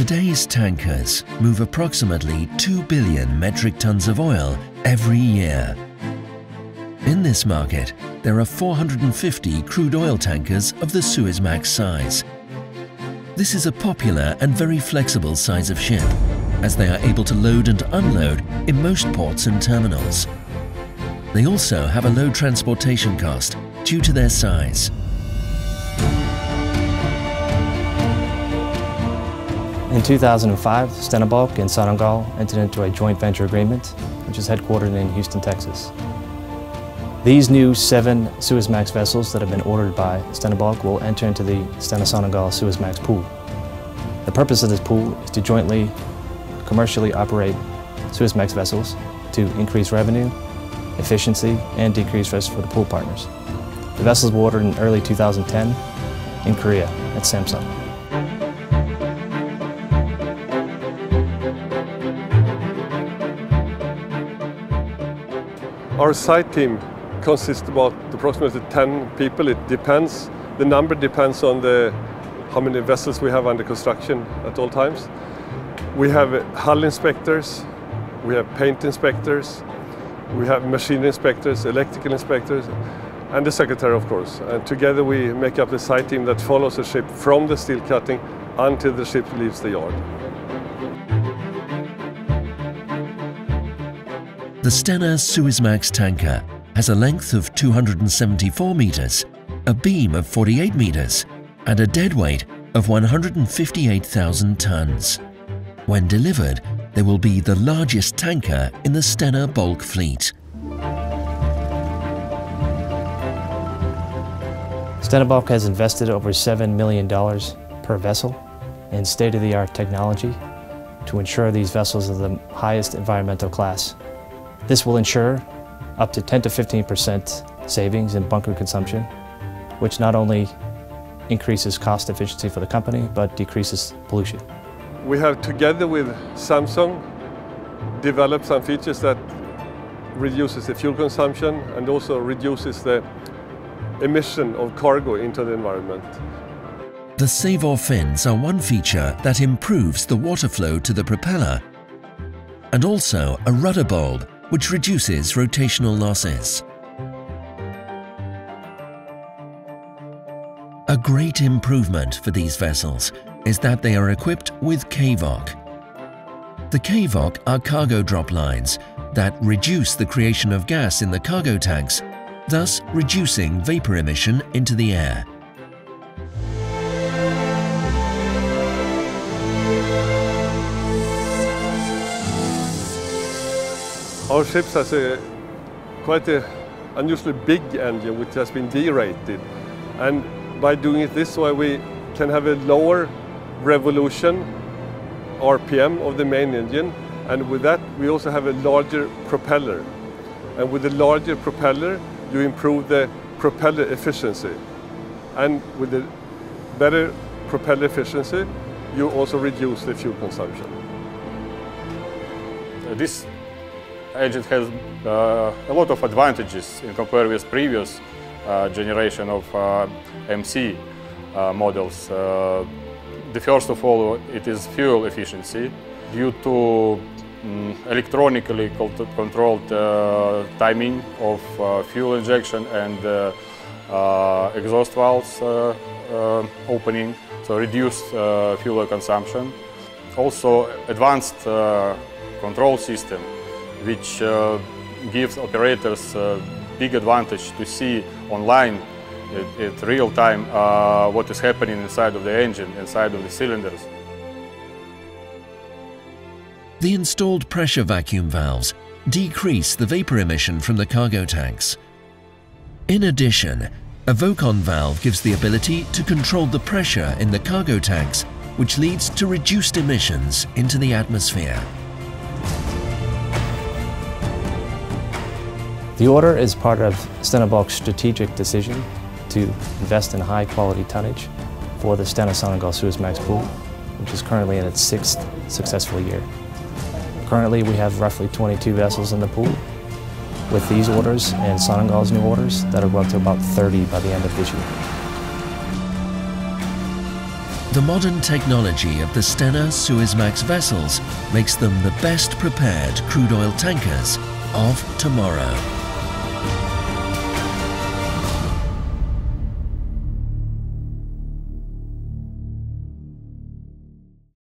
Today's tankers move approximately 2 billion metric tons of oil every year. In this market, there are 450 crude oil tankers of the Suezmax size. This is a popular and very flexible size of ship, as they are able to load and unload in most ports and terminals. They also have a low transportation cost due to their size. In 2005, Stena Bulk and Sonangol entered into a joint venture agreement, which is headquartered in Houston, Texas. These new seven Suezmax vessels that have been ordered by Stena Bulk will enter into the Stena Sonangol Suezmax pool. The purpose of this pool is to jointly commercially operate Suezmax vessels to increase revenue, efficiency, and decrease risk for the pool partners. The vessels were ordered in early 2010 in Korea at Samsung. Our site team consists about approximately 10 people. It depends. The number depends on the how many vessels we have under construction at all times. We have hull inspectors, we have paint inspectors, we have machine inspectors, electrical inspectors, and the secretary, of course. And together we make up the site team that follows the ship from the steel cutting until the ship leaves the yard. The Stena Suezmax tanker has a length of 274 meters, a beam of 48 meters, and a deadweight of 158,000 tons. When delivered, they will be the largest tanker in the Stena bulk fleet. Stena Bulk has invested over $7 million per vessel in state-of-the-art technology to ensure these vessels are the highest environmental class. This will ensure up to 10 to 15% savings in bunker consumption, which not only increases cost efficiency for the company, but decreases pollution. We have, together with Samsung, developed some features that reduces the fuel consumption and also reduces the emission of cargo into the environment. The SAVER fins are one feature that improves the water flow to the propeller and also a rudder bulb which reduces rotational losses. A great improvement for these vessels is that they are equipped with KVOC. The KVOC are cargo drop lines that reduce the creation of gas in the cargo tanks, thus reducing vapor emission into the air. Our ship has a quite a unusually big engine which has been derated. And by doing it this way we can have a lower revolution RPM of the main engine. And with that we also have a larger propeller. And with the larger propeller you improve the propeller efficiency. And with the better propeller efficiency you also reduce the fuel consumption. This engine has uh, a lot of advantages in compared with previous uh, generation of uh, MC uh, models. Uh, the first of all, it is fuel efficiency due to um, electronically controlled uh, timing of fuel injection and exhaust valves opening, so reduced fuel consumption. Also advanced control system which uh, gives operators a uh, big advantage to see online at real time uh, what is happening inside of the engine, inside of the cylinders. The installed pressure vacuum valves decrease the vapor emission from the cargo tanks. In addition, a Vocon valve gives the ability to control the pressure in the cargo tanks, which leads to reduced emissions into the atmosphere. The order is part of Stena Bulk's strategic decision to invest in high quality tonnage for the Stena Sonangol Suezmax pool, which is currently in its sixth successful year. Currently, we have roughly 22 vessels in the pool. With these orders and Sonangol's new orders, that'll go up to about 30 by the end of this year. The modern technology of the Stena Suezmax vessels makes them the best prepared crude oil tankers of tomorrow.